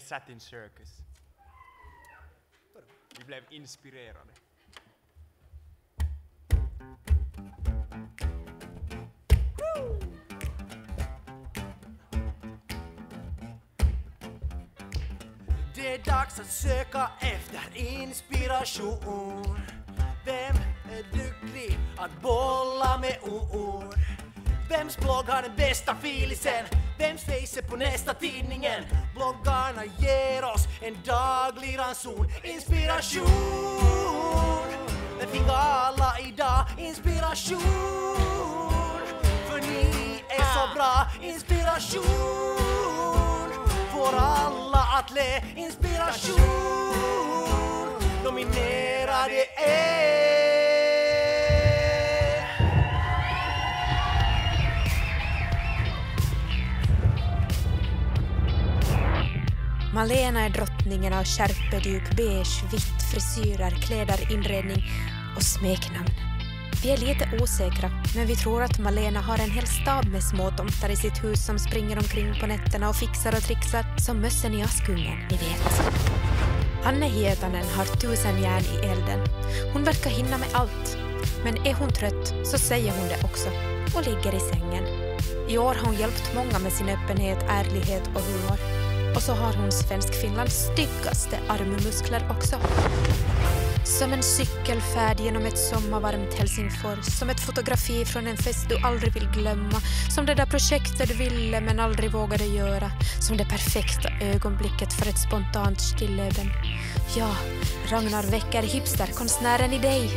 Satin Circus. Vi blev inspirerade. Det är dags att söka efter inspiration. Vem är duktig att bolla med ord? Vems blogg har den bästa filisen? Vems face är på nästa tidningen? Bloggarna ger oss en daglig ranson. Inspiration. Men fick alla idag inspiration? För ni är så bra. Inspiration. Får alla att le. Inspiration. Nominerade er. Malena är drottningen av skärpeduk, beige, vitt, frisyrer, kläder, inredning och smeknamn. Vi är lite osäkra, men vi tror att Malena har en hel stab med småtomtar i sitt hus som springer omkring på nätterna och fixar och trixar som mössen i Askungen, ni vet. Anne Hietanen har tusen järn i elden. Hon verkar hinna med allt. Men är hon trött så säger hon det också och ligger i sängen. I år har hon hjälpt många med sin öppenhet, ärlighet och humor. Och så har hon Svenskfinlands styggaste armmuskler också. Som en cykelfärd genom ett sommarvarmt Helsingfors, som ett fotografi från en fest du aldrig vill glömma, som det där projektet du ville men aldrig vågade göra, som det perfekta ögonblicket för ett spontant stilleben. Ja, Ragnar väcker hipsterkonstnären i dig.